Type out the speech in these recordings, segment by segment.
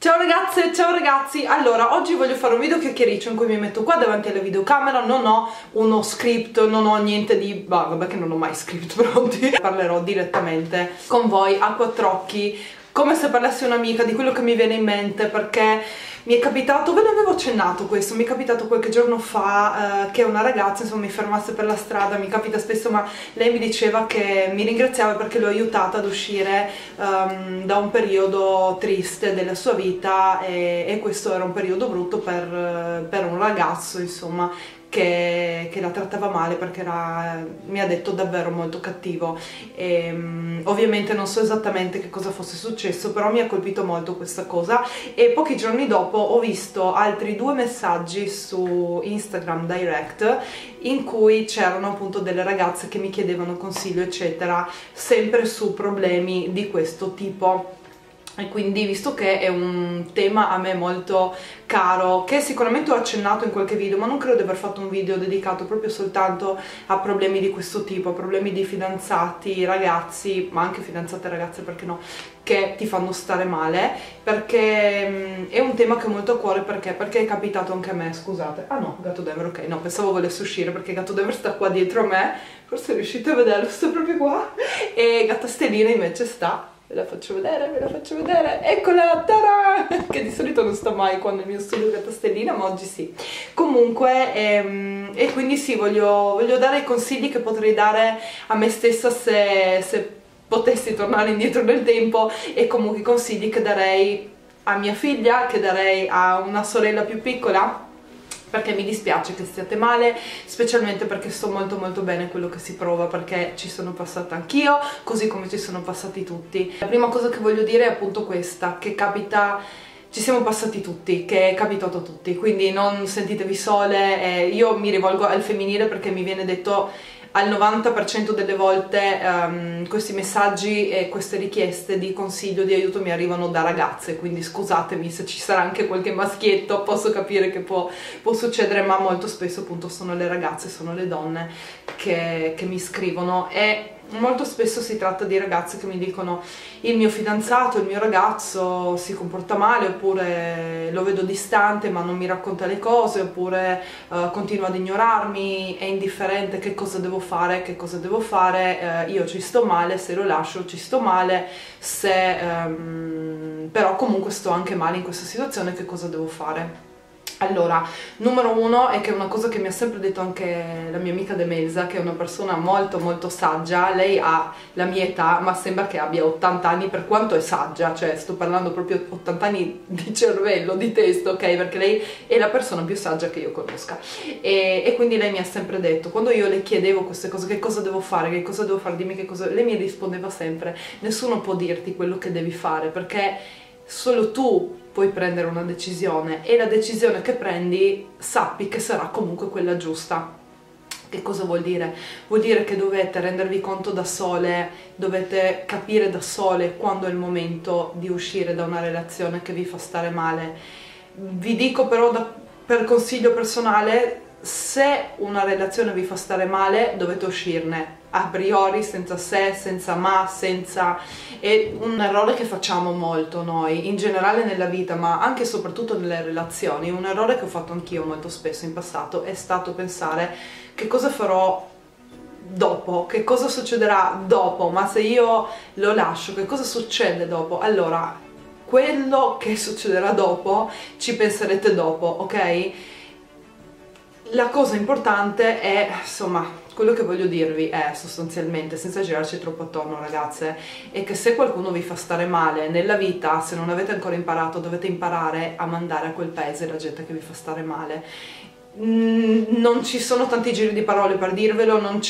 Ciao ragazze, ciao ragazzi, allora oggi voglio fare un video chiacchiericcio in cui mi metto qua davanti alla videocamera, non ho uno script, non ho niente di... bah, vabbè che non ho mai script pronti, parlerò direttamente con voi a quattro occhi. Come se parlassi un'amica di quello che mi viene in mente perché mi è capitato, ve l'avevo accennato questo, mi è capitato qualche giorno fa eh, che una ragazza insomma mi fermasse per la strada, mi capita spesso ma lei mi diceva che mi ringraziava perché l'ho aiutata ad uscire um, da un periodo triste della sua vita e, e questo era un periodo brutto per, per un ragazzo insomma che, che, la trattava male perché era, mi ha detto davvero molto cattivo. E, um, ovviamente non so esattamente che cosa fosse successo però mi ha colpito molto questa cosa. E pochi giorni dopo ho visto altri due messaggi su Instagram Direct in cui c'erano appunto delle ragazze che mi chiedevano consiglio eccetera sempre su problemi di questo tipo e quindi visto che è un tema a me molto caro che sicuramente ho accennato in qualche video ma non credo di aver fatto un video dedicato proprio soltanto a problemi di questo tipo, problemi di fidanzati, ragazzi, ma anche fidanzate ragazze perché no, che ti fanno stare male perché mh, è un tema che ho molto a cuore perché? perché è capitato anche a me, scusate, ah no, Gatto Denver, ok, no, pensavo volesse uscire perché Gatto Denver sta qua dietro a me, forse riuscite a vederlo, sto proprio qua. E Gatta Stellina invece sta ve la faccio vedere, ve la faccio vedere, eccola, tada! che di solito non sto mai qua nel mio studio Gattastellina, ma oggi sì. Comunque, ehm, e quindi sì, voglio, voglio, dare i consigli che potrei dare a me stessa se, se potessi tornare indietro nel tempo e comunque i consigli che darei a mia figlia, che darei a una sorella più piccola, perché mi dispiace che stiate male, specialmente perché sto molto molto bene quello che si prova, perché ci sono passata anch'io, così come ci sono passati tutti. La prima cosa che voglio dire è appunto questa, che capita ci siamo passati tutti, che è capitato a tutti, quindi non sentitevi sole, eh, io mi rivolgo al femminile perché mi viene detto al 90% delle volte um, questi messaggi e queste richieste di consiglio, di aiuto mi arrivano da ragazze, quindi scusatemi se ci sarà anche qualche maschietto, posso capire che può, può succedere, ma molto spesso appunto sono le ragazze, sono le donne che, che mi scrivono. E molto spesso si tratta di ragazze che mi dicono il mio fidanzato, il mio ragazzo si comporta male oppure lo vedo distante ma non mi racconta le cose oppure uh, continua ad ignorarmi, è indifferente che cosa devo fare, che cosa devo fare, uh, io ci sto male, se lo lascio ci sto male, se um, però comunque sto anche male in questa situazione che cosa devo fare. Allora, numero uno è che una cosa che mi ha sempre detto anche la mia amica Demelza, che è una persona molto molto saggia, lei ha la mia età ma sembra che abbia 80 anni per quanto è saggia, cioè sto parlando proprio 80 anni di cervello, di testa, ok? Perché lei è la persona più saggia che io conosca. E, e quindi lei mi ha sempre detto, quando io le chiedevo queste cose, che cosa devo fare, che cosa devo fare, dimmi che cosa, lei mi rispondeva sempre, nessuno può dirti quello che devi fare perché solo tu puoi prendere una decisione e la decisione che prendi sappi che sarà comunque quella giusta. Che cosa vuol dire? Vuol dire che dovete rendervi conto da sole, dovete capire da sole quando è il momento di uscire da una relazione che vi fa stare male. Vi dico però da, per consiglio personale, se una relazione vi fa stare male dovete uscirne a priori, senza se, senza ma, senza... è un errore che facciamo molto noi, in generale nella vita, ma anche e soprattutto nelle relazioni. Un errore che ho fatto anch'io molto spesso in passato è stato pensare che cosa farò dopo, che cosa succederà dopo, ma se io lo lascio, che cosa succede dopo? Allora, quello che succederà dopo ci penserete dopo, ok? La cosa importante è, insomma, quello che voglio dirvi è sostanzialmente, senza girarci troppo attorno ragazze, è che se qualcuno vi fa stare male nella vita, se non avete ancora imparato, dovete imparare a mandare a quel paese la gente che vi fa stare male. Mm, non ci sono tanti giri di parole per dirvelo, non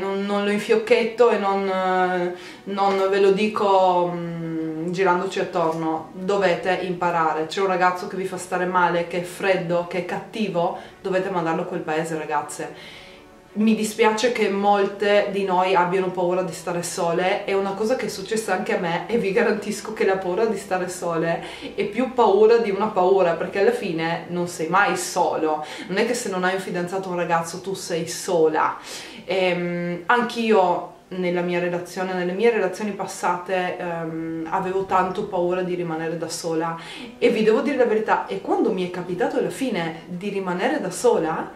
non, non, lo infiocchetto e non, non ve lo dico um, girandoci attorno, dovete imparare, c'è un ragazzo che vi fa stare male, che è freddo, che è cattivo, dovete mandarlo a quel paese ragazze mi dispiace che molte di noi abbiano paura di stare sole, è una cosa che è successa anche a me e vi garantisco che la paura di stare sole è più paura di una paura perché alla fine non sei mai solo, non è che se non hai un fidanzato o un ragazzo tu sei sola. Ehm, anch'io nella mia relazione, nelle mie relazioni passate um, avevo tanto paura di rimanere da sola e vi devo dire la verità, e quando mi è capitato alla fine di rimanere da sola,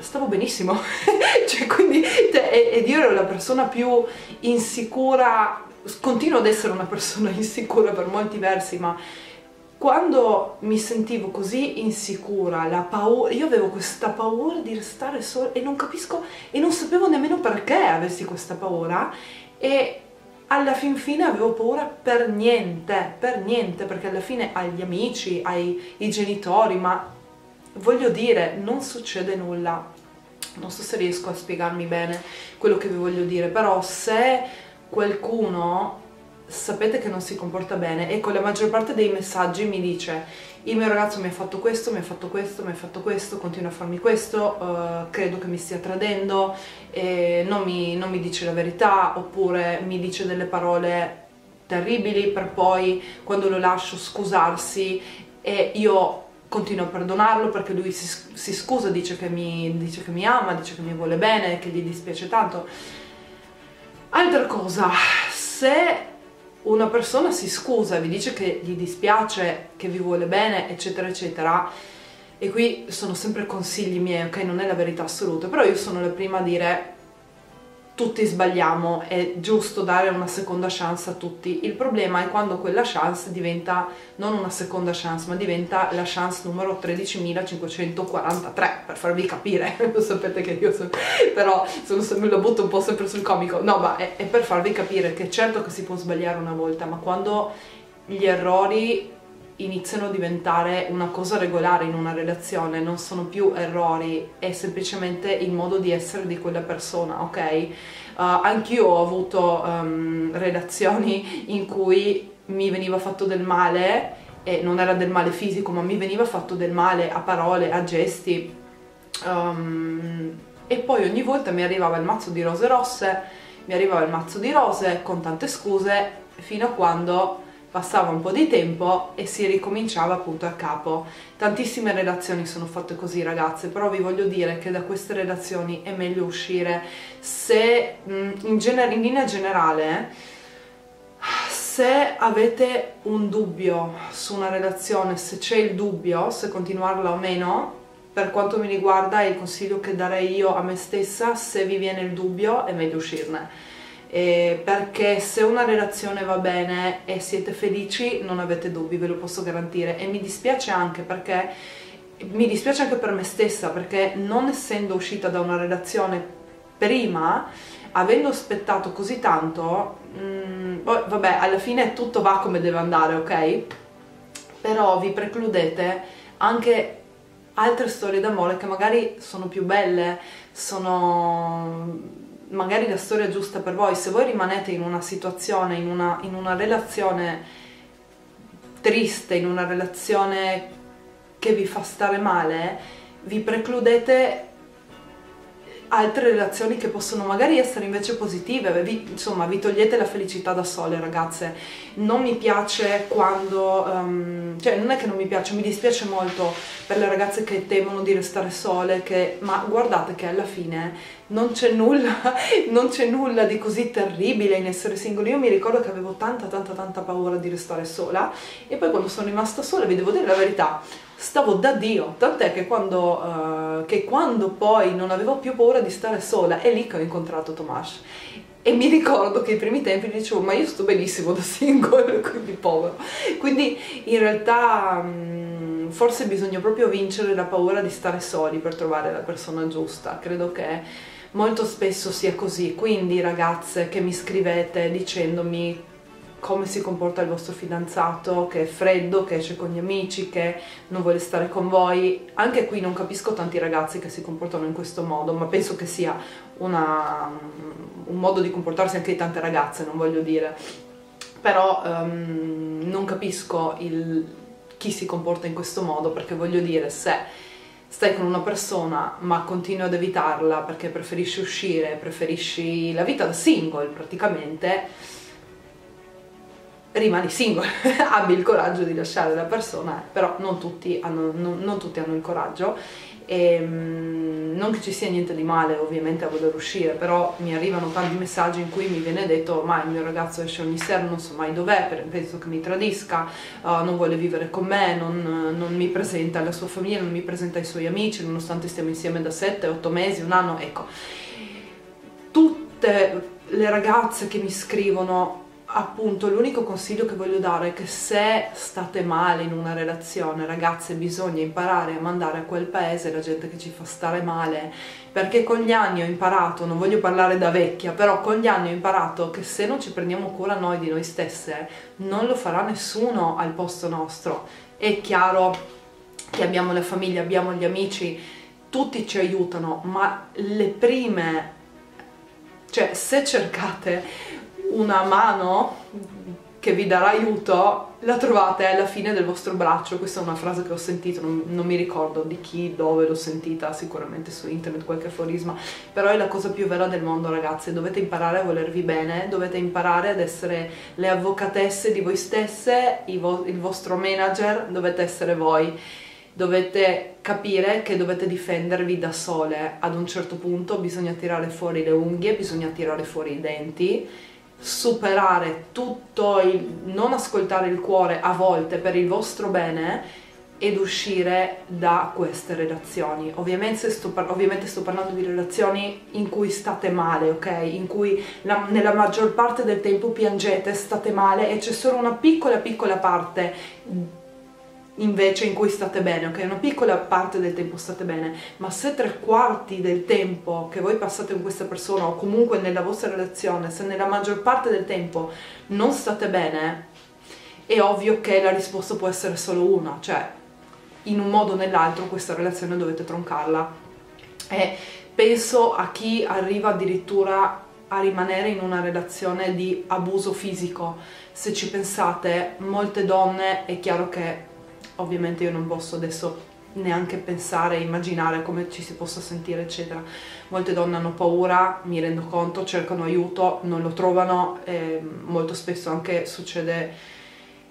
stavo benissimo, cioè quindi ed io ero la persona più insicura, continuo ad essere una persona insicura per molti versi, ma quando mi sentivo così insicura, la paura, io avevo questa paura di restare sola e non capisco e non sapevo nemmeno perché avessi questa paura e alla fin fine avevo paura per niente, per niente, perché alla fine agli amici, ai genitori, ma voglio dire, non succede nulla. Non so se riesco a spiegarmi bene quello che vi voglio dire, però se qualcuno sapete che non si comporta bene, ecco la maggior parte dei messaggi mi dice il mio ragazzo mi ha fatto questo, mi ha fatto questo, mi ha fatto questo, continua a farmi questo, uh, credo che mi stia tradendo, non, mi, non mi dice la verità, oppure mi dice delle parole terribili per poi quando lo lascio scusarsi e io continuo a perdonarlo perché lui si, si scusa, dice che, mi, dice che mi ama, dice che mi vuole bene, che gli dispiace tanto. Altra cosa, se una persona si scusa vi dice che gli dispiace, che vi vuole bene, eccetera, eccetera, e qui sono sempre consigli miei, ok? Non è la verità assoluta, però io sono la prima a dire tutti sbagliamo, è giusto dare una seconda chance a tutti. Il problema è quando quella chance diventa non una seconda chance, ma diventa la chance numero 13.543, per farvi capire. Lo sapete che io sono, però sono sempre, lo butto un po' sempre sul comico. No, ma è, è per farvi capire che certo che si può sbagliare una volta, ma quando gli errori iniziano a diventare una cosa regolare in una relazione, non sono più errori, è semplicemente il modo di essere di quella persona, ok? Uh, anch'io ho avuto um, relazioni in cui mi veniva fatto del male e non era del male fisico, ma mi veniva fatto del male a parole, a gesti. Um, e poi ogni volta mi arrivava il mazzo di rose rosse, mi arrivava il mazzo di rose con tante scuse, fino a quando passava un po' di tempo e si ricominciava appunto a capo. Tantissime relazioni sono fatte così ragazze, però vi voglio dire che da queste relazioni è meglio uscire. Se mm, in, gener in linea generale se avete un dubbio su una relazione, se c'è il dubbio se continuarla o meno, per quanto mi riguarda il consiglio che darei io a me stessa, se vi viene il dubbio è meglio uscirne eh, perché se una relazione va bene e siete felici non avete dubbi, ve lo posso garantire. E mi dispiace anche perché mi dispiace anche per me stessa perché non essendo uscita da una relazione prima avendo aspettato così tanto mh, mm, vabbè alla fine tutto va come deve andare ok? Però vi precludete anche altre storie d'amore che magari sono più belle sono magari la storia giusta per voi, se voi rimanete in una situazione, in una, in una relazione triste, in una relazione che vi fa stare male, vi precludete altre relazioni che possono magari essere invece positive, vi, insomma vi togliete la felicità da sole ragazze, non mi piace quando, um, cioè non è che non mi piace, mi dispiace molto per le ragazze che temono di restare sole, che, ma guardate che alla fine non c'è nulla, non c'è nulla di così terribile in essere singoli, io mi ricordo che avevo tanta tanta tanta paura di restare sola e poi quando sono rimasta sola vi devo dire la verità, stavo da Dio, tant'è che quando, uh, che quando poi non avevo più paura di stare sola, è lì che ho incontrato Tomas. E mi ricordo che ai primi tempi dicevo, ma io sto benissimo da single, quindi povero. Quindi in realtà um, forse bisogna proprio vincere la paura di stare soli per trovare la persona giusta. Credo che molto spesso sia così. Quindi ragazze che mi scrivete dicendomi come si comporta il vostro fidanzato, che è freddo, che esce con gli amici, che non vuole stare con voi. Anche qui non capisco tanti ragazzi che si comportano in questo modo, ma penso che sia una, un modo di comportarsi anche di tante ragazze, non voglio dire. Però um, non capisco il, chi si comporta in questo modo, perché voglio dire, se stai con una persona ma continui ad evitarla perché preferisci uscire, preferisci la vita da single praticamente, rimani single, abbi il coraggio di lasciare la persona, però non tutti hanno, non, non tutti hanno il coraggio e mm, non che ci sia niente di male ovviamente a voler uscire, però mi arrivano tanti messaggi in cui mi viene detto ma il mio ragazzo esce ogni sera, non so mai dov'è, penso che mi tradisca, uh, non vuole vivere con me, non, non mi presenta alla sua famiglia, non mi presenta ai suoi amici, nonostante stiamo insieme da 7-8 mesi, un anno, ecco. Tutte le ragazze che mi scrivono appunto l'unico consiglio che voglio dare è che se state male in una relazione ragazze bisogna imparare a mandare a quel paese la gente che ci fa stare male. Perché con gli anni ho imparato, non voglio parlare da vecchia però con gli anni ho imparato che se non ci prendiamo cura noi di noi stesse non lo farà nessuno al posto nostro. È chiaro che abbiamo la famiglia, abbiamo gli amici tutti ci aiutano ma le prime cioè se cercate una mano che vi darà aiuto la trovate alla fine del vostro braccio. Questa è una frase che ho sentito non, non, mi ricordo di chi, dove l'ho sentita sicuramente su internet qualche aforisma però è la cosa più vera del mondo ragazze dovete imparare a volervi bene dovete imparare ad essere le avvocatesse di voi stesse vo il vostro manager dovete essere voi. Dovete capire che dovete difendervi da sole. Ad un certo punto bisogna tirare fuori le unghie bisogna tirare fuori i denti superare tutto il non ascoltare il cuore a volte per il vostro bene ed uscire da queste relazioni. Ovviamente sto, ovviamente sto, parlando di relazioni in cui state male, ok? In cui la, nella maggior parte del tempo piangete, state male e c'è solo una piccola piccola parte invece in cui state bene, ok? Una piccola parte del tempo state bene, ma se tre quarti del tempo che voi passate con questa persona o comunque nella vostra relazione, se nella maggior parte del tempo non state bene, è ovvio che la risposta può essere solo una, cioè in un modo o nell'altro questa relazione dovete troncarla. E penso a chi arriva addirittura a rimanere in una relazione di abuso fisico. Se ci pensate, molte donne è chiaro che ovviamente io non posso adesso neanche pensare, immaginare come ci si possa sentire eccetera. Molte donne hanno paura, mi rendo conto, cercano aiuto, non lo trovano e molto spesso anche succede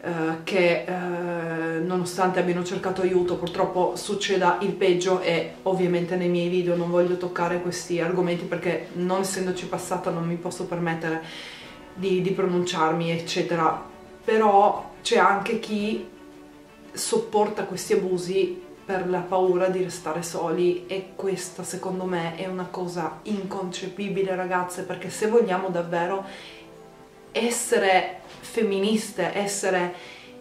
eh, che eh, nonostante abbiano cercato aiuto purtroppo succeda il peggio e ovviamente nei miei video non voglio toccare questi argomenti perché non essendoci passata non mi posso permettere di, di pronunciarmi eccetera. Però c'è anche chi sopporta questi abusi per la paura di restare soli e questa secondo me è una cosa inconcepibile ragazze perché se vogliamo davvero essere femministe, essere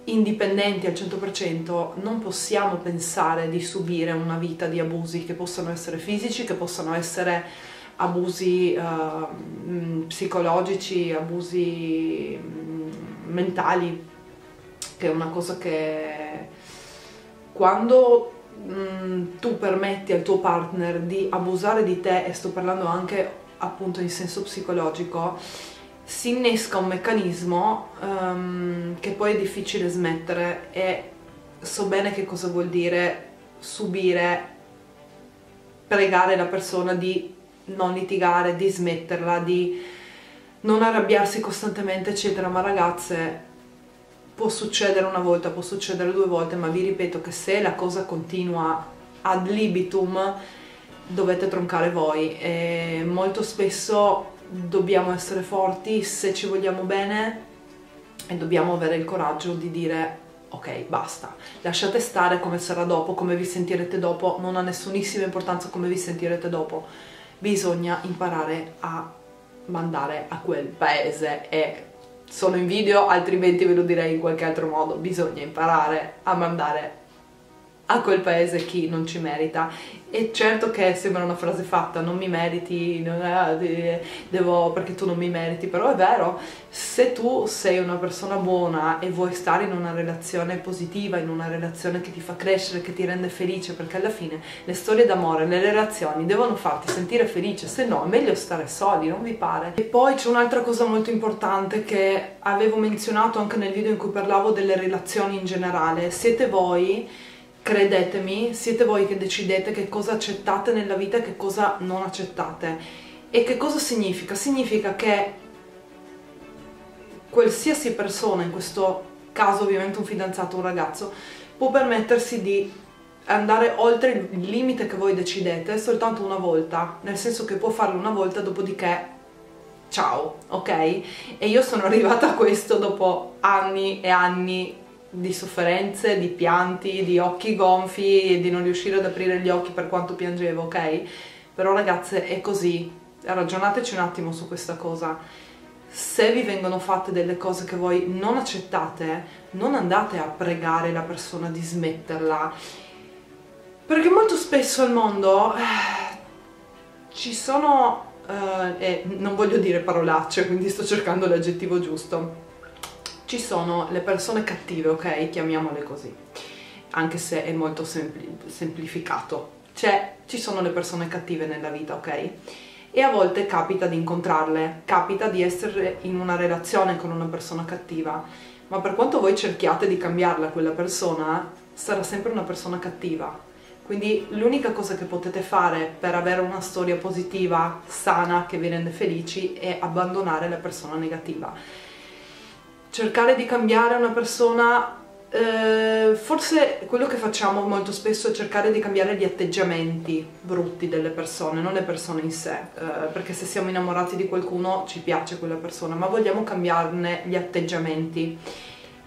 indipendenti al 100% non possiamo pensare di subire una vita di abusi che possano essere fisici, che possano essere abusi uh, psicologici, abusi mentali che è una cosa che quando mh, mm, tu permetti al tuo partner di abusare di te, e sto parlando anche appunto in senso psicologico, si innesca un meccanismo um, che poi è difficile smettere e so bene che cosa vuol dire subire, pregare la persona di non litigare, di smetterla, di non arrabbiarsi costantemente, eccetera, ma ragazze può succedere una volta, può succedere due volte, ma vi ripeto che se la cosa continua ad libitum dovete troncare voi. E molto spesso dobbiamo essere forti se ci vogliamo bene e dobbiamo avere il coraggio di dire ok basta, lasciate stare come sarà dopo, come vi sentirete dopo, non ha nessunissima importanza come vi sentirete dopo, bisogna imparare a mandare a quel paese e solo in video, altrimenti ve lo direi in qualche altro modo, bisogna imparare a mandare a quel paese chi non ci merita. E certo che sembra una frase fatta non mi meriti non è, devo, perché tu non mi meriti però è vero se tu sei una persona buona e vuoi stare in una relazione positiva in una relazione che ti fa crescere che ti rende felice perché alla fine le storie d'amore le relazioni devono farti sentire felice se no è meglio stare soli non vi pare? E poi c'è un'altra cosa molto importante che avevo menzionato anche nel video in cui parlavo delle relazioni in generale. Siete voi credetemi, siete voi che decidete che cosa accettate nella vita e che cosa non accettate. E che cosa significa? Significa che qualsiasi persona, in questo caso ovviamente un fidanzato, un ragazzo, può permettersi di andare oltre il limite che voi decidete soltanto una volta, nel senso che può farlo una volta, dopodiché ciao, ok? E io sono arrivata a questo dopo anni e anni di sofferenze, di pianti, di occhi gonfi e di non riuscire ad aprire gli occhi per quanto piangevo, ok? Però ragazze è così, ragionateci un attimo su questa cosa. Se vi vengono fatte delle cose che voi non accettate, non andate a pregare la persona di smetterla, perché molto spesso al mondo eh, ci sono uh, e non voglio dire parolacce, quindi sto cercando l'aggettivo giusto. Ci sono le persone cattive, ok? Chiamiamole così, anche se è molto sempli semplificato. Cioè, ci sono le persone cattive nella vita, ok? E a volte capita di incontrarle, capita di essere in una relazione con una persona cattiva, ma per quanto voi cerchiate di cambiarla quella persona, sarà sempre una persona cattiva quindi l'unica cosa che potete fare per avere una storia positiva, sana, che vi rende felici è abbandonare la persona negativa. Cercare di cambiare una persona eh, forse quello che facciamo molto spesso è cercare di cambiare gli atteggiamenti brutti delle persone, non le persone in sé, eh, perché se siamo innamorati di qualcuno ci piace quella persona, ma vogliamo cambiarne gli atteggiamenti.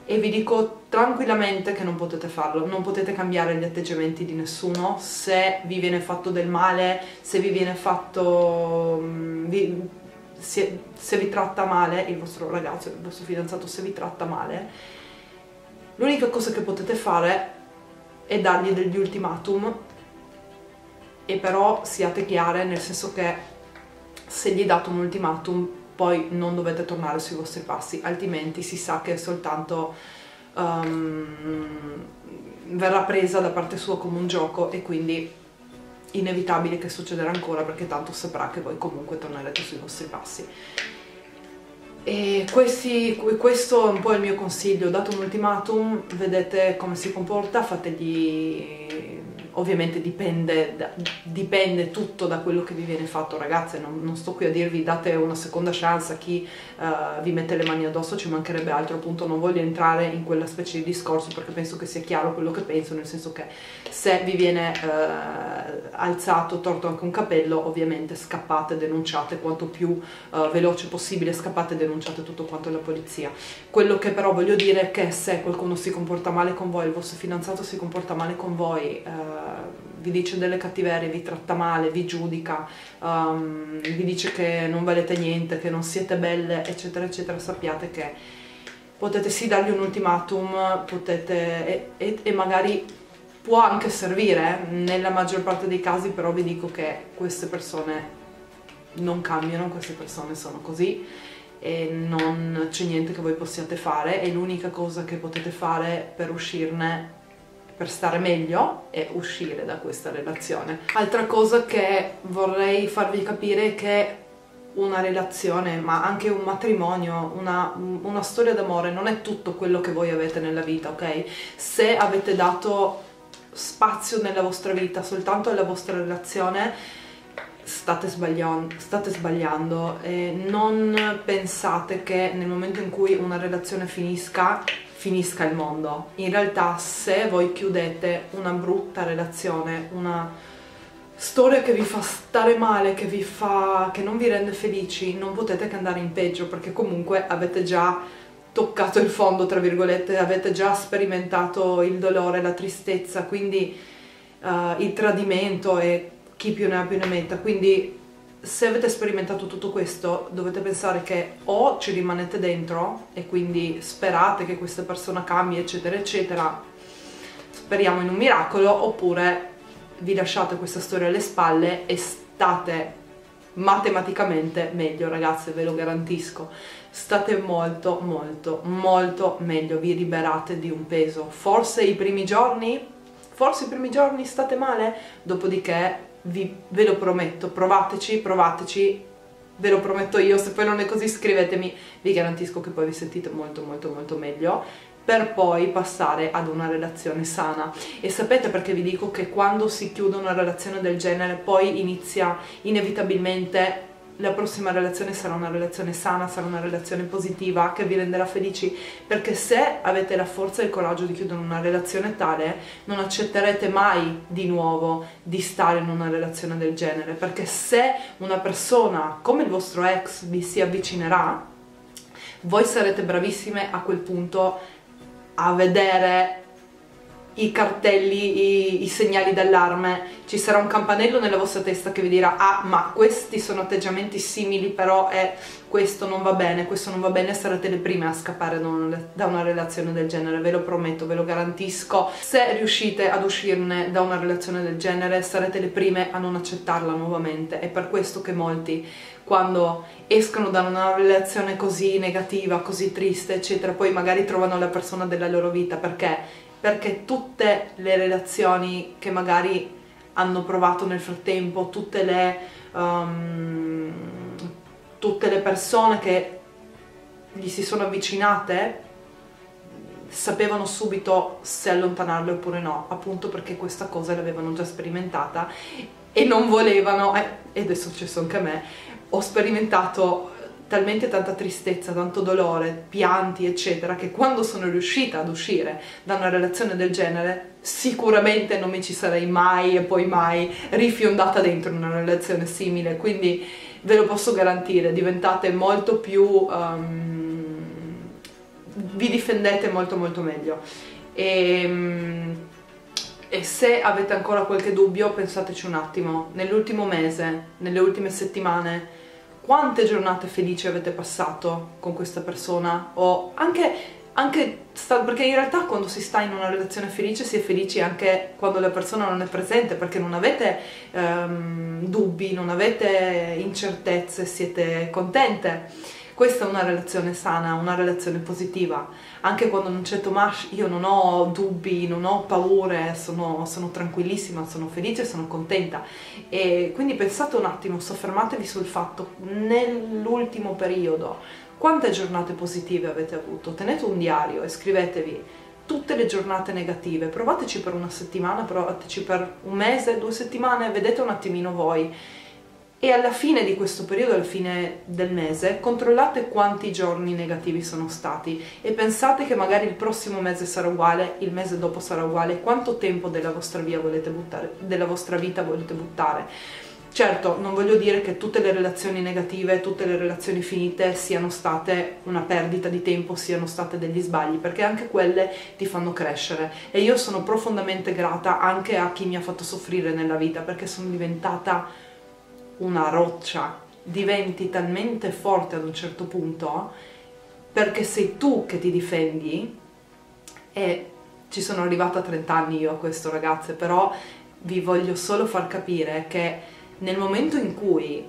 E vi dico tranquillamente che non potete farlo, non potete cambiare gli atteggiamenti di nessuno, se vi viene fatto del male, se vi viene fatto... Mm, vi, se, se vi tratta male, il vostro ragazzo, il vostro fidanzato, se vi tratta male, l'unica cosa che potete fare è dargli degli ultimatum e però siate chiare nel senso che se gli date un ultimatum poi non dovete tornare sui vostri passi, altrimenti si sa che soltanto um, verrà presa da parte sua come un gioco e quindi inevitabile che succederà ancora perché tanto saprà che voi comunque tornerete sui vostri passi. E questi, questo è un po' il mio consiglio, date un ultimatum, vedete come si comporta, fategli ovviamente dipende, dipende, tutto da quello che vi viene fatto ragazze, non, non, sto qui a dirvi date una seconda chance a chi uh, vi mette le mani addosso, ci mancherebbe altro, appunto non voglio entrare in quella specie di discorso perché penso che sia chiaro quello che penso, nel senso che se vi viene uh, alzato, torto anche un capello, ovviamente scappate, denunciate quanto più uh, veloce possibile, scappate e denunciate tutto quanto alla polizia. Quello che però voglio dire è che se qualcuno si comporta male con voi, il vostro fidanzato si comporta male con voi, vi dice delle cattiverie, vi tratta male, vi giudica, um, vi dice che non valete niente, che non siete belle, eccetera, eccetera, sappiate che potete sì dargli un ultimatum, potete, e, e, e magari può anche servire, nella maggior parte dei casi però vi dico che queste persone non cambiano, queste persone sono così e non c'è niente che voi possiate fare e l'unica cosa che potete fare per uscirne per stare meglio e uscire da questa relazione. Altra cosa che vorrei farvi capire è che una relazione, ma anche un matrimonio, una, una storia d'amore non è tutto quello che voi avete nella vita, ok? Se avete dato spazio nella vostra vita soltanto alla vostra relazione, state sbagliando, state sbagliando e non pensate che nel momento in cui una relazione finisca finisca il mondo. In realtà se voi chiudete una brutta relazione, una storia che vi fa stare male, che, vi fa, che non vi rende felici, non potete che andare in peggio perché comunque avete già toccato il fondo, tra virgolette, avete già sperimentato il dolore, la tristezza, quindi uh, il tradimento e chi più ne ha più ne metta, quindi se avete sperimentato tutto questo dovete pensare che o ci rimanete dentro e quindi sperate che questa persona cambi eccetera eccetera. Speriamo in un miracolo oppure vi lasciate questa storia alle spalle e state matematicamente meglio ragazze ve lo garantisco. State molto molto molto meglio vi liberate di un peso. Forse i primi giorni forse i primi giorni state male dopodiché vi, ve lo prometto, provateci, provateci, ve lo prometto io, se poi non è così scrivetemi, vi garantisco che poi vi sentite molto molto molto meglio per poi passare ad una relazione sana. E sapete perché vi dico che quando si chiude una relazione del genere poi inizia inevitabilmente la prossima relazione sarà una relazione sana, sarà una relazione positiva che vi renderà felici, perché se avete la forza e il coraggio di chiudere una relazione tale, non accetterete mai di nuovo di stare in una relazione del genere, perché se una persona come il vostro ex vi si avvicinerà, voi sarete bravissime a quel punto a vedere i cartelli, i, i, segnali d'allarme, ci sarà un campanello nella vostra testa che vi dirà ah ma questi sono atteggiamenti simili però è questo non va bene, questo non va bene, sarete le prime a scappare da una relazione del genere, ve lo prometto, ve lo garantisco. Se riuscite ad uscirne da una relazione del genere sarete le prime a non accettarla nuovamente, è per questo che molti quando escono da una relazione così negativa, così triste, eccetera, poi magari trovano la persona della loro vita perché perché tutte le relazioni che magari hanno provato nel frattempo, tutte le, um, tutte le persone che gli si sono avvicinate sapevano subito se allontanarle oppure no, appunto perché questa cosa l'avevano già sperimentata e non volevano, eh, ed è successo anche a me, ho sperimentato talmente tanta tristezza, tanto dolore, pianti, eccetera, che quando sono riuscita ad uscire da una relazione del genere, sicuramente non mi ci sarei mai e poi mai rifiondata dentro una relazione simile. Quindi ve lo posso garantire, diventate molto più. Um, vi difendete molto molto meglio. E, um, e se avete ancora qualche dubbio, pensateci un attimo. Nell'ultimo mese, nelle ultime settimane, quante giornate felici avete passato con questa persona o anche, anche perché in realtà quando si sta in una relazione felice si è felici anche quando la persona non è presente perché non avete um, dubbi, non avete incertezze, siete contente. Questa è una relazione sana, una relazione positiva. Anche quando non c'è Tomasz io non ho dubbi, non ho paure, sono, sono tranquillissima, sono felice, sono contenta. E quindi pensate un attimo, soffermatevi sul fatto, nell'ultimo periodo, quante giornate positive avete avuto? Tenete un diario e scrivetevi tutte le giornate negative, provateci per una settimana, provateci per un mese, due settimane, vedete un attimino voi e alla fine di questo periodo, alla fine del mese, controllate quanti giorni negativi sono stati e pensate che magari il prossimo mese sarà uguale, il mese dopo sarà uguale, quanto tempo della vostra, buttare, della vostra vita volete buttare. Certo, non voglio dire che tutte le relazioni negative, tutte le relazioni finite siano state una perdita di tempo, siano state degli sbagli, perché anche quelle ti fanno crescere. E io sono profondamente grata anche a chi mi ha fatto soffrire nella vita, perché sono diventata una roccia, diventi talmente forte ad un certo punto perché sei tu che ti difendi e ci sono arrivata a 30 anni io a questo ragazze, però vi voglio solo far capire che nel momento in cui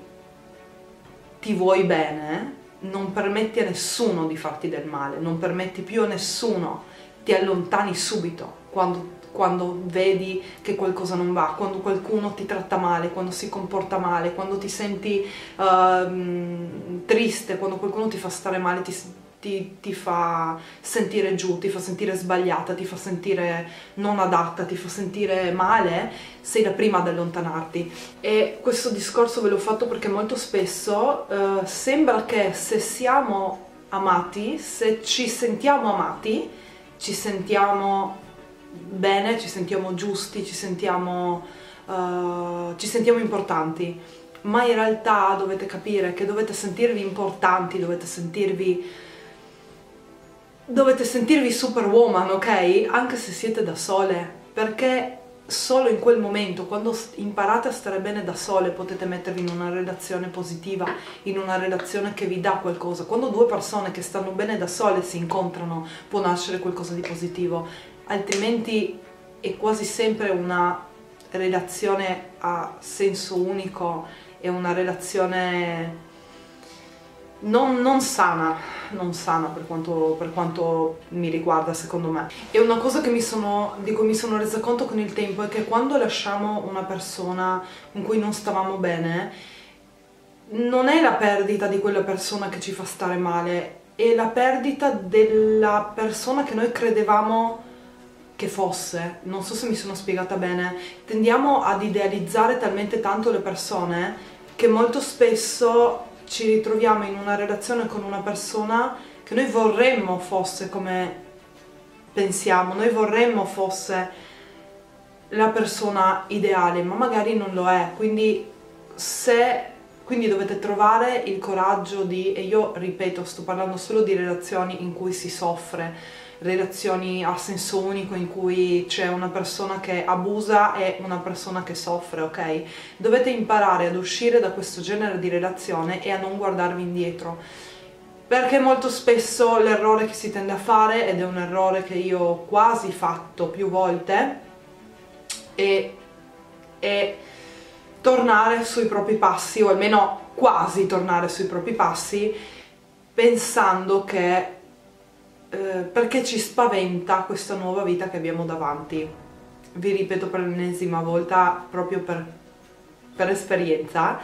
ti vuoi bene, non permetti a nessuno di farti del male, non permetti più a nessuno, ti allontani subito quando quando vedi che qualcosa non va, quando qualcuno ti tratta male, quando si comporta male, quando ti senti uh, triste, quando qualcuno ti fa stare male, ti, ti, ti, fa sentire giù, ti fa sentire sbagliata, ti fa sentire non adatta, ti fa sentire male, sei la prima ad allontanarti. E questo discorso ve l'ho fatto perché molto spesso uh, sembra che se siamo amati, se ci sentiamo amati, ci sentiamo bene, ci sentiamo giusti, ci sentiamo, uh, ci sentiamo importanti, ma in realtà dovete capire che dovete sentirvi importanti, dovete sentirvi dovete sentirvi superwoman, ok? Anche se siete da sole, perché solo in quel momento, quando imparate a stare bene da sole, potete mettervi in una relazione positiva, in una relazione che vi dà qualcosa. Quando due persone che stanno bene da sole si incontrano, può nascere qualcosa di positivo altrimenti è quasi sempre una relazione a senso unico e una relazione non, non, sana, non sana per quanto, per quanto, mi riguarda secondo me. E una cosa sono, di cui mi sono resa conto con il tempo è che quando lasciamo una persona con cui non stavamo bene, non è la perdita di quella persona che ci fa stare male, è la perdita della persona che noi credevamo che fosse, non so se mi sono spiegata bene, tendiamo ad idealizzare talmente tanto le persone che molto spesso ci ritroviamo in una relazione con una persona che noi vorremmo fosse come pensiamo, noi vorremmo fosse la persona ideale, ma magari non lo è, quindi se quindi dovete trovare il coraggio di, e io ripeto, sto parlando solo di relazioni in cui si soffre, relazioni a senso unico in cui c'è una persona che abusa e una persona che soffre, ok? Dovete imparare ad uscire da questo genere di relazione e a non guardarvi indietro. Perché molto spesso l'errore che si tende a fare, ed è un errore che io ho quasi fatto più volte, è, è tornare sui propri passi, o almeno quasi tornare sui propri passi, pensando che eh, perché ci spaventa questa nuova vita che abbiamo davanti. Vi ripeto per l'ennesima volta, proprio per, per esperienza,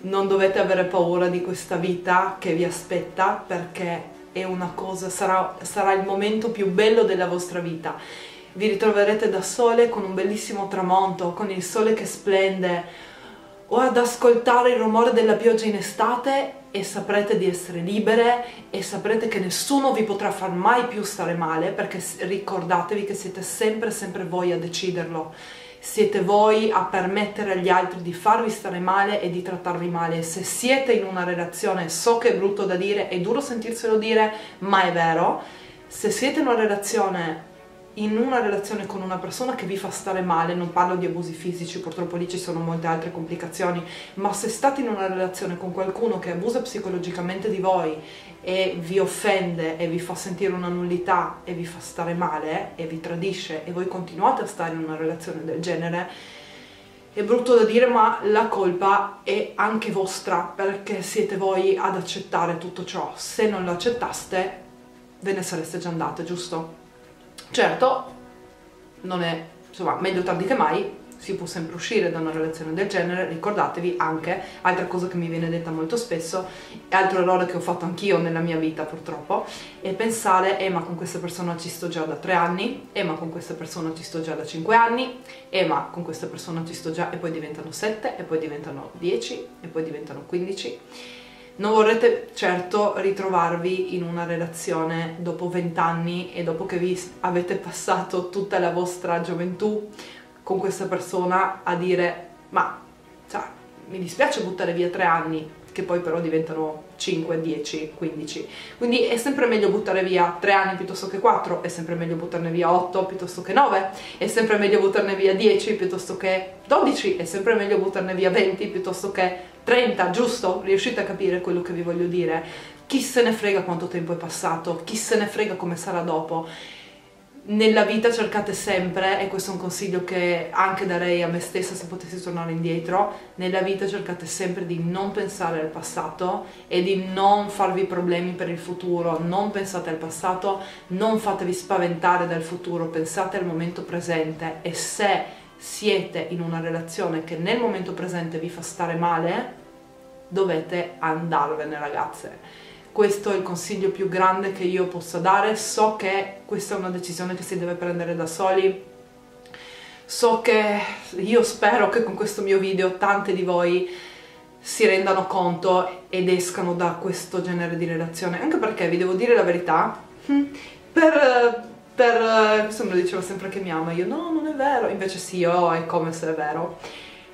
non dovete avere paura di questa vita che vi aspetta perché è una cosa, sarà, sarà il momento più bello della vostra vita. Vi ritroverete da sole con un bellissimo tramonto, con il sole che splende, o ad ascoltare il rumore della pioggia in estate e saprete di essere libere e saprete che nessuno vi potrà far mai più stare male perché ricordatevi che siete sempre sempre voi a deciderlo. Siete voi a permettere agli altri di farvi stare male e di trattarvi male. Se siete in una relazione so che è brutto da dire è duro sentirselo dire ma è vero. Se siete in una relazione in una relazione con una persona che vi fa stare male, non parlo di abusi fisici, purtroppo lì ci sono molte altre complicazioni, ma se state in una relazione con qualcuno che abusa psicologicamente di voi e vi offende e vi fa sentire una nullità e vi fa stare male e vi tradisce e voi continuate a stare in una relazione del genere, è brutto da dire ma la colpa è anche vostra perché siete voi ad accettare tutto ciò. Se non lo accettaste ve ne sareste già andate, giusto? Certo, non è, insomma, meglio tardi che mai, si può sempre uscire da una relazione del genere, ricordatevi anche, altra cosa che mi viene detta molto spesso, altro errore che ho fatto anch'io nella mia vita purtroppo, è pensare, eh ma con questa persona ci sto già da tre anni, eh ma con questa persona ci sto già da cinque anni, eh ma con questa persona ci sto già, e poi diventano sette, e poi diventano dieci, e poi diventano quindici non vorrete certo ritrovarvi in una relazione dopo vent'anni e dopo che vi avete passato tutta la vostra gioventù con questa persona a dire ma cioè, mi dispiace buttare via tre anni che poi però diventano 5, 10, 15. Quindi è sempre meglio buttare via 3 anni piuttosto che 4, è sempre meglio buttarne via 8 piuttosto che 9, è sempre meglio buttarne via 10 piuttosto che 12, è sempre meglio buttarne via 20 piuttosto che 30, giusto? Riuscite a capire quello che vi voglio dire? Chi se ne frega quanto tempo è passato, chi se ne frega come sarà dopo nella vita cercate sempre, e questo è un consiglio che anche darei a me stessa se potessi tornare indietro, nella vita cercate sempre di non pensare al passato e di non farvi problemi per il futuro, non pensate al passato, non fatevi spaventare dal futuro, pensate al momento presente e se siete in una relazione che nel momento presente vi fa stare male, dovete andarvene ragazze. Questo è il consiglio più grande che io possa dare, so che questa è una decisione che si deve prendere da soli, so che io spero che con questo mio video tante di voi si rendano conto ed escano da questo genere di relazione, anche perché vi devo dire la verità, per, per questo me lo diceva sempre che mi ama, io no non è vero, invece sì, oh, è come se è vero,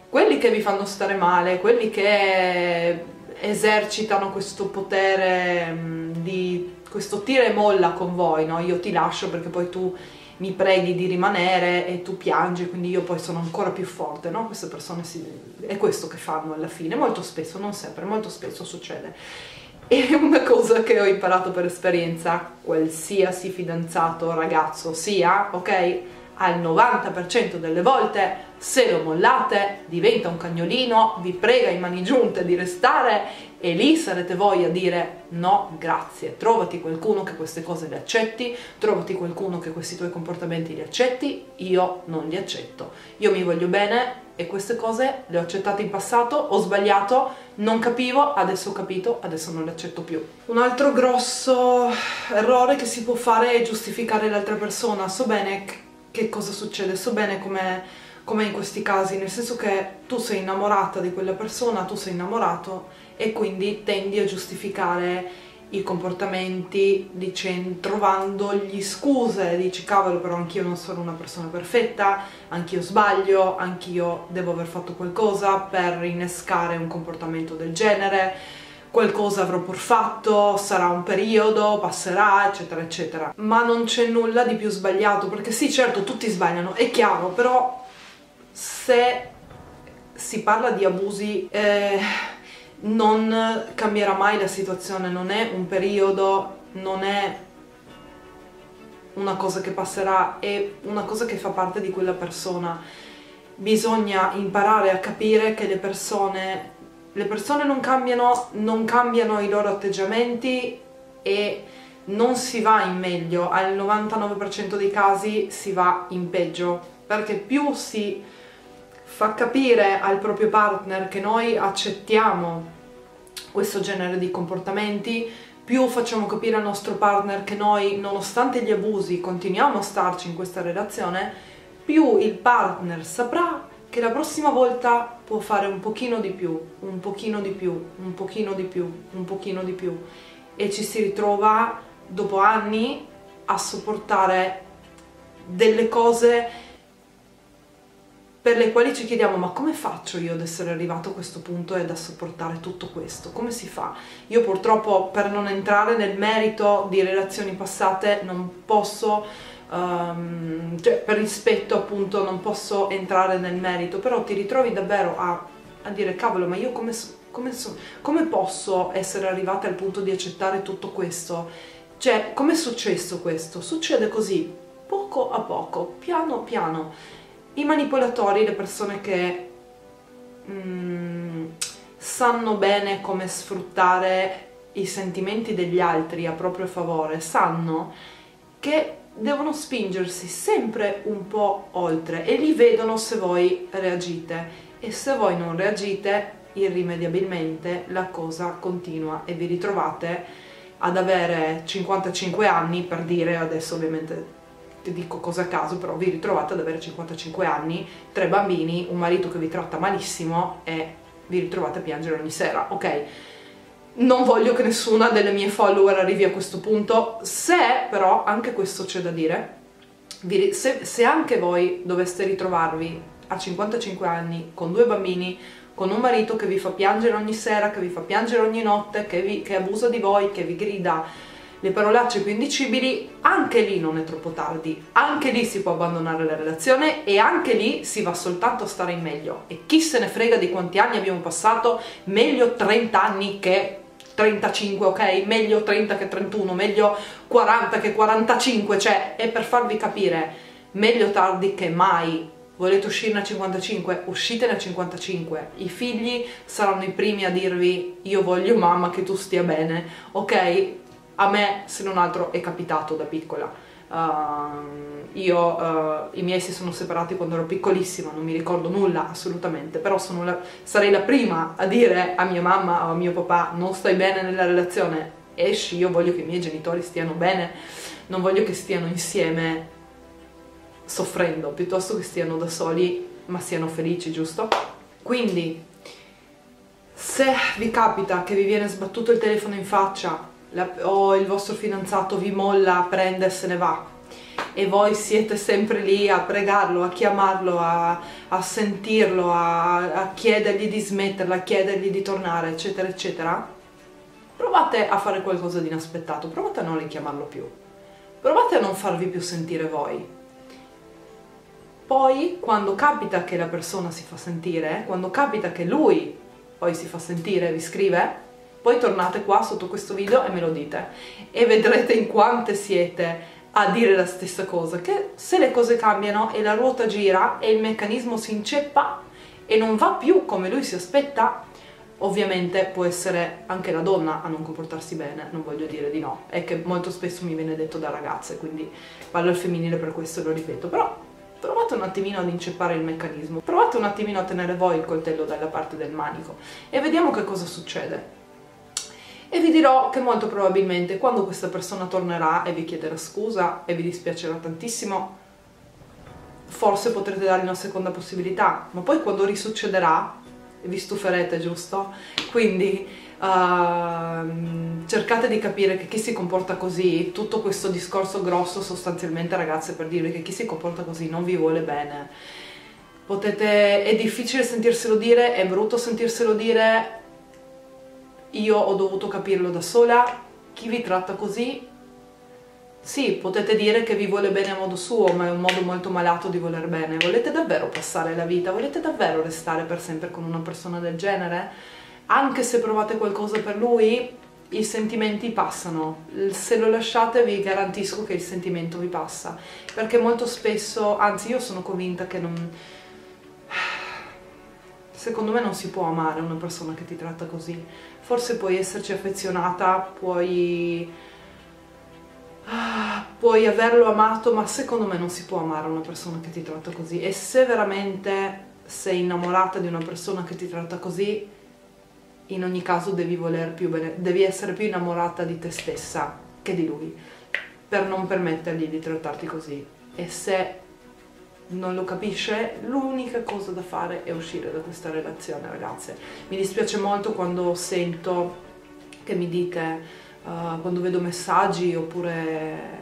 quelli che vi fanno stare male, quelli che esercitano questo potere mm, di questo tira e molla con voi, no? Io ti lascio perché poi tu mi preghi di rimanere e tu piangi, quindi io poi sono ancora più forte, no? Queste persone si... è questo che fanno alla fine, molto spesso, non sempre, molto spesso succede. E una cosa che ho imparato per esperienza, qualsiasi fidanzato o ragazzo sia, ok? al 90% delle volte se lo mollate diventa un cagnolino, vi prega in mani giunte di restare e lì sarete voi a dire no grazie, trovati qualcuno che queste cose le accetti, trovati qualcuno che questi tuoi comportamenti li accetti, io non li accetto, io mi voglio bene e queste cose le ho accettate in passato, ho sbagliato, non capivo, adesso ho capito, adesso non le accetto più. Un altro grosso errore che si può fare è giustificare l'altra persona, so bene che cosa succede, so bene come come in questi casi, nel senso che tu sei innamorata di quella persona, tu sei innamorato e quindi tendi a giustificare i comportamenti dicendo, trovandogli scuse, dici cavolo però anch'io non sono una persona perfetta, anch'io sbaglio, anch'io devo aver fatto qualcosa per innescare un comportamento del genere, qualcosa avrò pur fatto, sarà un periodo, passerà, eccetera, eccetera. Ma non c'è nulla di più sbagliato, perché sì, certo, tutti sbagliano, è chiaro, però se si parla di abusi... Eh, non cambierà mai la situazione, non è un periodo, non è una cosa che passerà, è una cosa che fa parte di quella persona. Bisogna imparare a capire che le persone, le persone non cambiano, non cambiano i loro atteggiamenti e non si va in meglio, al 99% dei casi si va in peggio, perché più si fa capire al proprio partner che noi accettiamo questo genere di comportamenti, più facciamo capire al nostro partner che noi, nonostante gli abusi, continuiamo a starci in questa relazione, più il partner saprà che la prossima volta può fare un pochino di più, un pochino di più, un pochino di più, un pochino di più. E ci si ritrova dopo anni a sopportare delle cose per le quali ci chiediamo ma come faccio io ad essere arrivato a questo punto e a sopportare tutto questo? Come si fa? Io purtroppo per non entrare nel merito di relazioni passate non posso, um, cioè per rispetto appunto non posso entrare nel merito, però ti ritrovi davvero a, a dire cavolo ma io come, come, so, come posso essere arrivata al punto di accettare tutto questo? Cioè come è successo questo? Succede così, poco a poco, piano piano i manipolatori, le persone che mm, sanno bene come sfruttare i sentimenti degli altri a proprio favore, sanno che devono spingersi sempre un po' oltre e li vedono se voi reagite. E se voi non reagite irrimediabilmente la cosa continua e vi ritrovate ad avere 55 anni per dire adesso ovviamente ti dico cosa a caso, però vi ritrovate ad avere 55 anni, tre bambini, un marito che vi tratta malissimo e vi ritrovate a piangere ogni sera, ok? Non voglio che nessuna delle mie follower arrivi a questo punto, se però, anche questo c'è da dire, se, se anche voi doveste ritrovarvi a 55 anni con due bambini, con un marito che vi fa piangere ogni sera, che vi fa piangere ogni notte, che, vi, che abusa di voi, che vi grida le parolacce più indicibili, anche lì non è troppo tardi, anche lì si può abbandonare la relazione e anche lì si va soltanto a stare in meglio. E chi se ne frega di quanti anni abbiamo passato, meglio 30 anni che 35, ok? Meglio 30 che 31, meglio 40 che 45, cioè è per farvi capire, meglio tardi che mai. Volete uscirne a 55? Uscitene a 55. I figli saranno i primi a dirvi io voglio mamma che tu stia bene, ok? A me se non altro è capitato da piccola. Uh, io, uh, i miei si sono separati quando ero piccolissima, non mi ricordo nulla assolutamente, però la, sarei la prima a dire a mia mamma o a mio papà non stai bene nella relazione, esci, io voglio che i miei genitori stiano bene, non voglio che stiano insieme soffrendo, piuttosto che stiano da soli ma siano felici, giusto? Quindi, se vi capita che vi viene sbattuto il telefono in faccia la, o il vostro fidanzato vi molla, prende e se ne va. E voi siete sempre lì a pregarlo, a chiamarlo, a, a sentirlo, a, a chiedergli di smetterla, a chiedergli di tornare, eccetera, eccetera, provate a fare qualcosa di inaspettato, provate a non richiamarlo più, provate a non farvi più sentire voi. Poi, quando capita che la persona si fa sentire, quando capita che lui poi si fa sentire vi scrive, poi tornate qua sotto questo video e me lo dite. E vedrete in quante siete a dire la stessa cosa, che se le cose cambiano e la ruota gira e il meccanismo si inceppa e non va più come lui si aspetta, ovviamente può essere anche la donna a non comportarsi bene, non voglio dire di no, è che molto spesso mi viene detto da ragazze, quindi parlo al femminile per questo lo ripeto, però provate un attimino ad inceppare il meccanismo, provate un attimino a tenere voi il coltello dalla parte del manico e vediamo che cosa succede e vi dirò che molto probabilmente quando questa persona tornerà e vi chiederà scusa e vi dispiacerà tantissimo forse potrete dargli una seconda possibilità, ma poi quando risuccederà vi stuferete, giusto? Quindi uh, cercate di capire che chi si comporta così, tutto questo discorso grosso sostanzialmente ragazze per dirvi che chi si comporta così non vi vuole bene. Potete, è difficile sentirselo dire, è brutto sentirselo dire, io ho dovuto capirlo da sola, chi vi tratta così sì, potete dire che vi vuole bene a modo suo, ma è un modo molto malato di voler bene. Volete davvero passare la vita? Volete davvero restare per sempre con una persona del genere? Anche se provate qualcosa per lui, i sentimenti passano. Se lo lasciate vi garantisco che il sentimento vi passa. Perché molto spesso, anzi io sono convinta che non... Secondo me non si può amare una persona che ti tratta così. Forse puoi esserci affezionata, puoi Ah, puoi averlo amato, ma secondo me non si può amare una persona che ti tratta così. E se veramente sei innamorata di una persona che ti tratta così, in ogni caso devi, bene, devi essere più innamorata di te stessa che di lui, per non permettergli di trattarti così. E se non lo capisce, l'unica cosa da fare è uscire da questa relazione, ragazze. Mi dispiace molto quando sento che mi dite uh, quando vedo messaggi oppure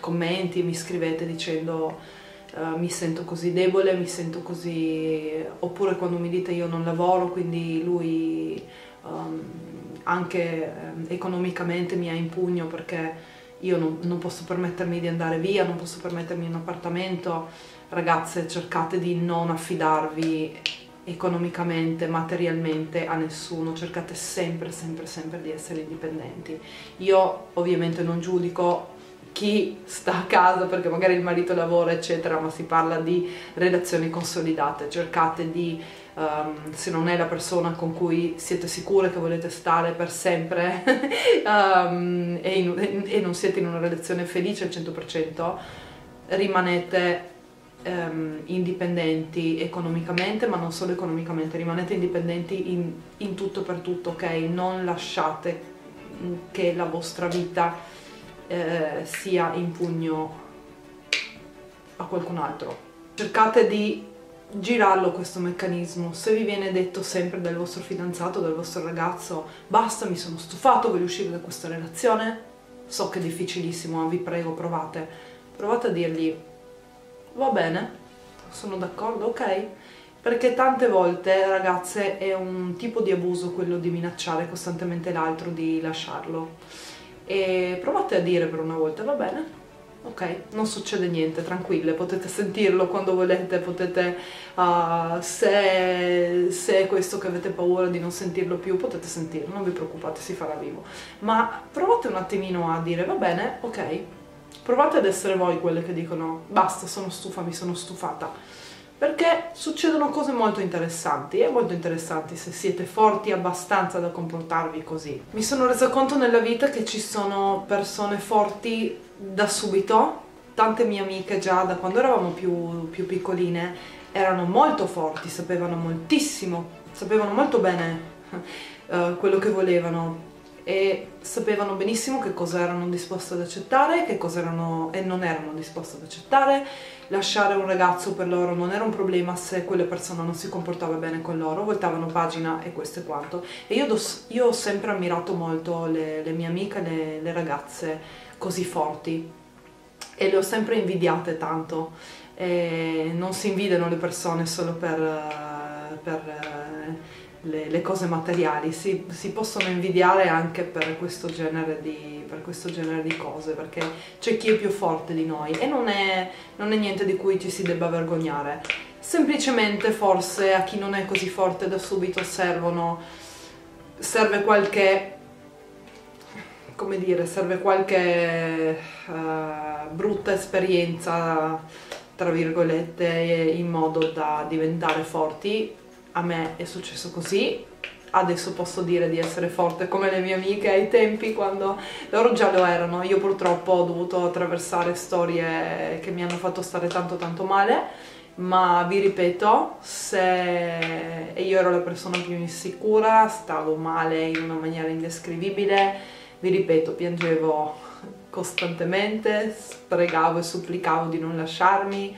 commenti mi scrivete dicendo uh, mi sento così debole, mi sento così... oppure quando mi dite io non lavoro quindi lui um, anche um, economicamente mi ha in pugno perché io non, non, posso permettermi di andare via, non posso permettermi un appartamento. Ragazze, cercate di non affidarvi economicamente, materialmente a nessuno, cercate sempre, sempre, sempre di essere indipendenti. Io ovviamente non giudico chi sta a casa perché magari il marito lavora eccetera, ma si parla di relazioni consolidate, cercate di, um, se non è la persona con cui siete sicure che volete stare per sempre um, e, in, e non siete in una relazione felice al 100%, rimanete ehm, indipendenti economicamente, ma non solo economicamente, rimanete indipendenti in, in tutto per tutto, ok? Non lasciate che la vostra vita eh, sia in pugno a qualcun altro. Cercate di girarlo questo meccanismo. Se vi viene detto sempre dal vostro fidanzato, dal vostro ragazzo, basta, mi sono stufato, voglio uscire da questa relazione, so che è difficilissimo, ma vi prego, provate. Provate a dirgli va bene, sono d'accordo, ok? Perché tante volte, ragazze, è un tipo di abuso quello di minacciare costantemente l'altro di lasciarlo. E provate a dire per una volta, va bene, ok, non succede niente, tranquille, potete sentirlo quando volete, potete, uh, se, se, è questo che avete paura di non sentirlo più, potete sentirlo, non vi preoccupate, si farà vivo. Ma provate un attimino a dire, va bene, ok, provate ad essere voi quelle che dicono basta, sono stufa, mi sono stufata. Perché succedono cose molto interessanti, e molto interessanti se siete forti abbastanza da comportarvi così. Mi sono resa conto nella vita che ci sono persone forti da subito, tante mie amiche già da quando eravamo più, più piccoline erano molto forti, sapevano moltissimo, sapevano molto bene uh, quello che volevano, e sapevano benissimo che cosa erano disposte ad accettare che cosa erano e non erano disposte ad accettare. Lasciare un ragazzo per loro non era un problema se quella persona non si comportava bene con loro, voltavano pagina e questo è quanto. E io, io ho sempre ammirato molto le, le mie amiche, le, le, ragazze così forti e le ho sempre invidiate tanto. E non si invidiano le persone solo per, per le, le cose materiali, si, si, possono invidiare anche per questo, di, per questo, genere di, cose, perché c'è chi è più forte di noi e non è, non è niente di cui ci si debba vergognare. Semplicemente forse a chi non è così forte da subito servono, serve qualche come dire, serve qualche uh, brutta esperienza, tra virgolette, in modo da diventare forti a me è successo così, adesso posso dire di essere forte come le mie amiche ai tempi quando loro già lo erano, io purtroppo ho dovuto attraversare storie che mi hanno fatto stare tanto tanto male, ma vi ripeto, se io ero la persona più insicura, stavo male in una maniera indescrivibile, vi ripeto, piangevo costantemente, pregavo e supplicavo di non lasciarmi,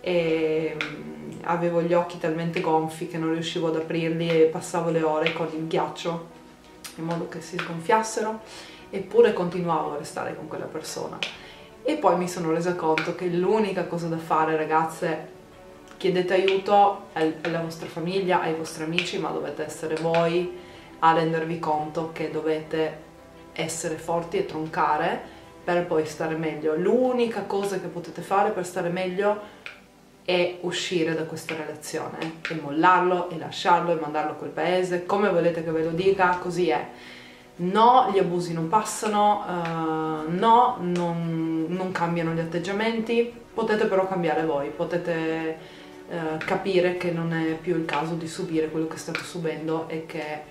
e mm, avevo gli occhi talmente gonfi che non riuscivo ad aprirli e passavo le ore con il ghiaccio in modo che si sgonfiassero eppure continuavo a restare con quella persona. E poi mi sono resa conto che l'unica cosa da fare ragazze chiedete aiuto alla vostra famiglia, ai vostri amici ma dovete essere voi a rendervi conto che dovete essere forti e troncare per poi stare meglio. L'unica cosa che potete fare per stare meglio è uscire da questa relazione e mollarlo e lasciarlo e mandarlo a quel paese. Come volete che ve lo dica così è. No, gli abusi non passano, uh, no, non, non, cambiano gli atteggiamenti, potete però cambiare voi, potete uh, capire che non è più il caso di subire quello che state subendo e che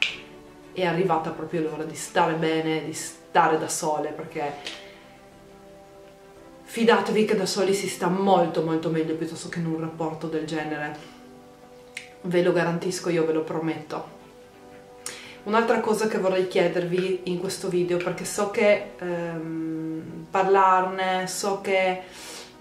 è arrivata proprio l'ora di stare bene, di stare da sole, perché fidatevi che da soli si sta molto molto meglio piuttosto che in un rapporto del genere. Ve lo garantisco, io ve lo prometto. Un'altra cosa che vorrei chiedervi in questo video, perché so che ehm, parlarne, so che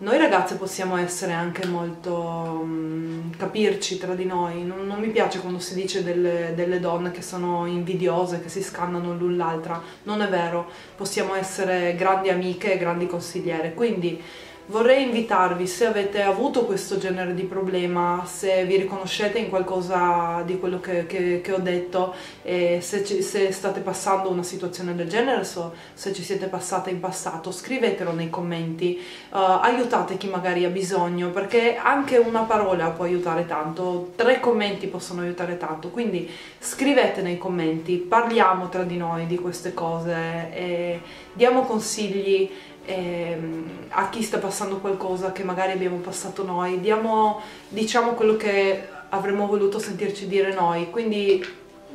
noi ragazze possiamo essere anche molto um, capirci tra di noi, non, non, mi piace quando si dice delle, delle donne che sono invidiose, che si scannano l'un l'altra, non è vero, possiamo essere grandi amiche e grandi consigliere, quindi Vorrei invitarvi, se avete avuto questo genere di problema, se vi riconoscete in qualcosa di quello che, che, che ho detto, e se, ci, se, state passando una situazione del genere, so, se ci siete passate in passato, scrivetelo nei commenti, uh, aiutate chi magari ha bisogno, perché anche una parola può aiutare tanto, tre commenti possono aiutare tanto, quindi scrivete nei commenti, parliamo tra di noi di queste cose, diamo consigli ehm, a chi sta passando qualcosa che magari abbiamo passato noi, diamo, diciamo quello che avremmo voluto sentirci dire noi, quindi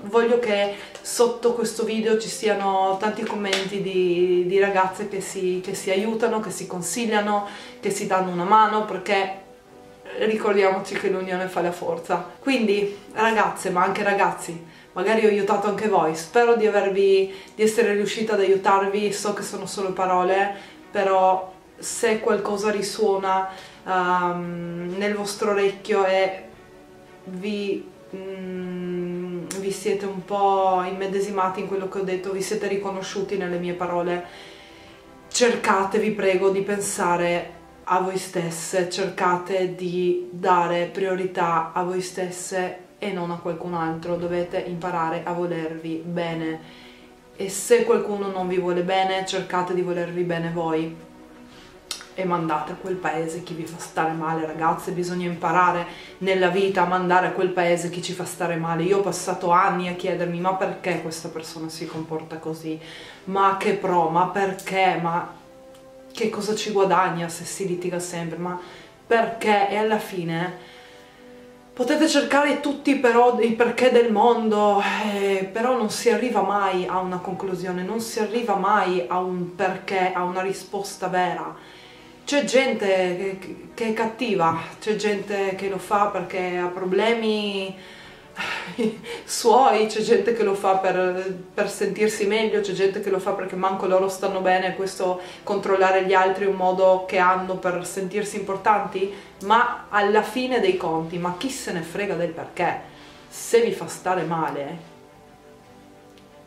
voglio che sotto questo video ci siano tanti commenti di, di ragazze che si, che si aiutano, che si consigliano, che si danno una mano, perché ricordiamoci che l'unione fa la forza. Quindi ragazze, ma anche ragazzi, magari ho aiutato anche voi, spero di, avervi, di essere riuscita ad aiutarvi, so che sono solo parole, però se qualcosa risuona um, nel vostro orecchio e vi, mm, vi siete un po' immedesimati in quello che ho detto, vi siete riconosciuti nelle mie parole, cercate, vi prego, di pensare a voi stesse, cercate di dare priorità a voi stesse e non a qualcun altro, dovete imparare a volervi bene e se qualcuno non vi vuole bene cercate di volervi bene voi. E mandate a quel paese chi vi fa stare male ragazze. Bisogna imparare nella vita a mandare a quel paese chi ci fa stare male. Io ho passato anni a chiedermi ma perché questa persona si comporta così? Ma che pro, ma perché, ma che cosa ci guadagna se si litiga sempre? Ma perché? E alla fine Potete cercare tutti però il perché del mondo, eh, però non si arriva mai a una conclusione, non si arriva mai a un perché, a una risposta vera. C'è gente che, che è cattiva, c'è gente che lo fa perché ha problemi suoi, c'è gente che lo fa per, per sentirsi meglio, c'è gente che lo fa perché manco loro stanno bene questo controllare gli altri è un modo che hanno per sentirsi importanti, ma alla fine dei conti, ma chi se ne frega del perché? Se vi fa stare male,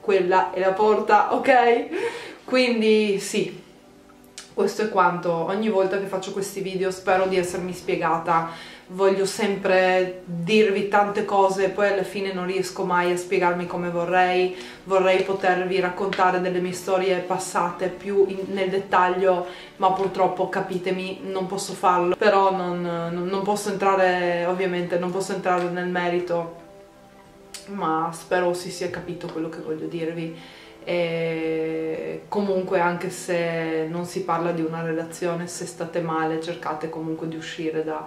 quella è la porta, ok? Quindi sì, questo è quanto. Ogni volta che faccio questi video spero di essermi spiegata voglio sempre dirvi tante cose e poi alla fine non riesco mai a spiegarmi come vorrei, vorrei potervi raccontare delle mie storie passate più in, nel dettaglio, ma purtroppo capitemi, non posso farlo, però non, non posso entrare, ovviamente non posso entrare nel merito, ma spero si sia capito quello che voglio dirvi. E comunque anche se non si parla di una relazione, se state male cercate comunque di uscire da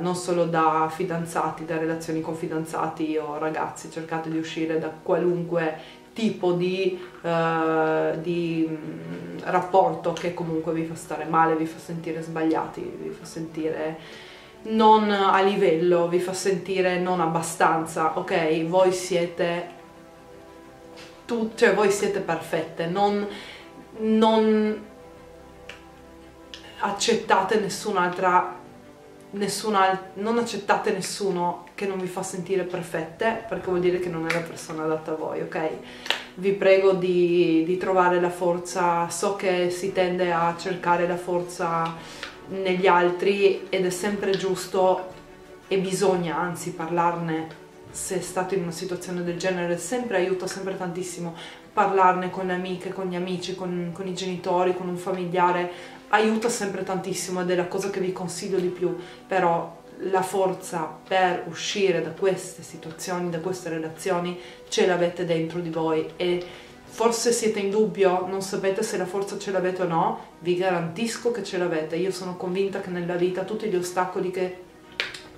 non solo da fidanzati, da relazioni con fidanzati o ragazzi, cercate di uscire da qualunque tipo di, uh, di mh, rapporto che comunque vi fa stare male, vi fa sentire sbagliati, vi fa sentire non a livello, vi fa sentire non abbastanza, ok? Voi siete tu, cioè voi siete perfette, non, non accettate nessun'altra nessuna, non accettate nessuno che non vi fa sentire perfette perché vuol dire che non è la persona adatta a voi, ok? Vi prego di, di trovare la forza, so che si tende a cercare la forza negli altri ed è sempre giusto e bisogna anzi parlarne se state in una situazione del genere, sempre aiuta sempre tantissimo parlarne con le amiche, con gli amici, con, con i genitori, con un familiare, aiuta sempre tantissimo ed è la cosa che vi consiglio di più, però la forza per uscire da queste situazioni, da queste relazioni, ce l'avete dentro di voi e forse siete in dubbio, non sapete se la forza ce l'avete o no, vi garantisco che ce l'avete. Io sono convinta che nella vita tutti gli ostacoli che,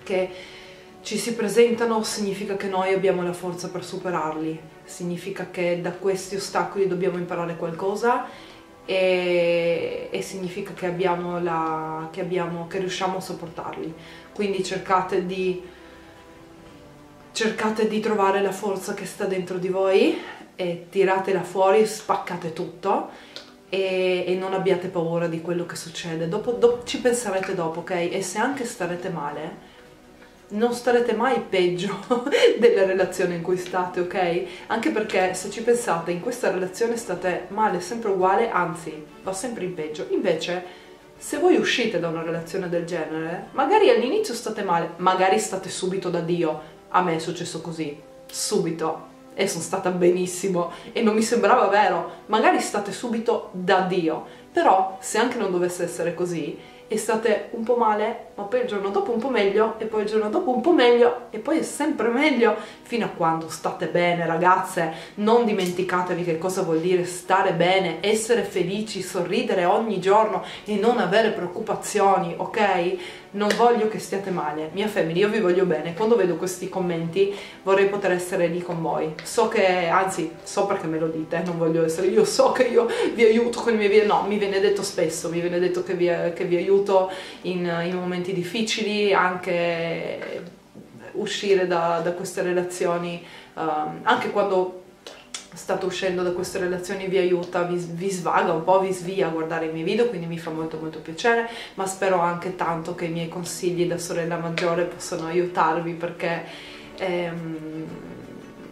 che ci si presentano significa che noi abbiamo la forza per superarli, significa che da questi ostacoli dobbiamo imparare qualcosa e, e significa che, la, che, abbiamo, che riusciamo a sopportarli. Quindi cercate di, cercate di trovare la forza che sta dentro di voi e tiratela fuori, spaccate tutto e, e, non abbiate paura di quello che succede. Dopo, dopo, ci penserete dopo, ok? E se anche starete male, non starete mai peggio della relazione in cui state, ok? Anche perché se ci pensate, in questa relazione state male, sempre uguale, anzi, va sempre in peggio. Invece, se voi uscite da una relazione del genere, magari all'inizio state male, magari state subito da Dio. A me è successo così, subito. E sono stata benissimo e non mi sembrava vero. Magari state subito da Dio. Però, se anche non dovesse essere così, e state un po' male, ma poi il giorno dopo un po' meglio, e poi il giorno dopo un po' meglio, e poi è sempre meglio, fino a quando state bene, ragazze. Non dimenticatevi che cosa vuol dire stare bene, essere felici, sorridere ogni giorno e non avere preoccupazioni, ok? non voglio che stiate male, mia famiglia, io vi voglio bene, quando vedo questi commenti vorrei poter essere lì con voi, so che, anzi, so perché me lo dite, non voglio essere, io so che io vi aiuto con i miei no, mi viene detto spesso, mi viene detto che vi, che vi aiuto in, in momenti difficili, anche uscire da, da queste relazioni, um, anche quando state uscendo da queste relazioni vi aiuta, vi, vi, svaga un po', vi svia a guardare i miei video, quindi mi fa molto molto piacere, ma spero anche tanto che i miei consigli da sorella maggiore possano aiutarvi perché ehm,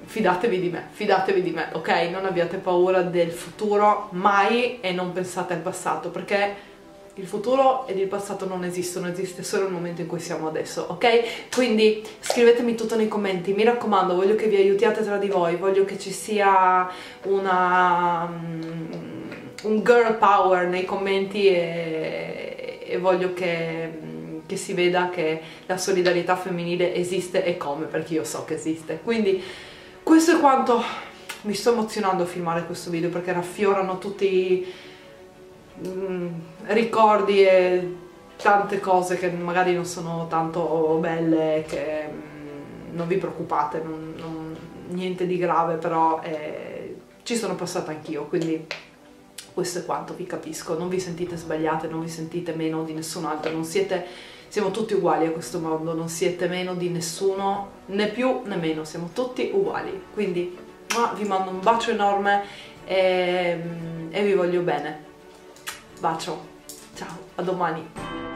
fidatevi di me, fidatevi di me, ok? Non abbiate paura del futuro mai e non pensate al passato perché il futuro ed il passato non esistono, esiste solo il momento in cui siamo adesso, ok? Quindi scrivetemi tutto nei commenti, mi raccomando, voglio che vi aiutiate tra di voi, voglio che ci sia una, um, un girl power nei commenti e, e voglio che, che si veda che la solidarietà femminile esiste e come, perché io so che esiste. Quindi questo è quanto, mi sto emozionando a filmare questo video perché raffiorano tutti Mm, ricordi e tante cose che magari non sono tanto belle, che mm, non vi preoccupate, non, non, niente di grave, però eh, ci sono passata anch'io, quindi questo è quanto, vi capisco, non vi sentite sbagliate, non vi sentite meno di nessun altro, non siete, siamo tutti uguali a questo mondo, non siete meno di nessuno, né più né meno, siamo tutti uguali, quindi vi mando un bacio enorme e, e vi voglio bene. Bacio, ciao, a domani!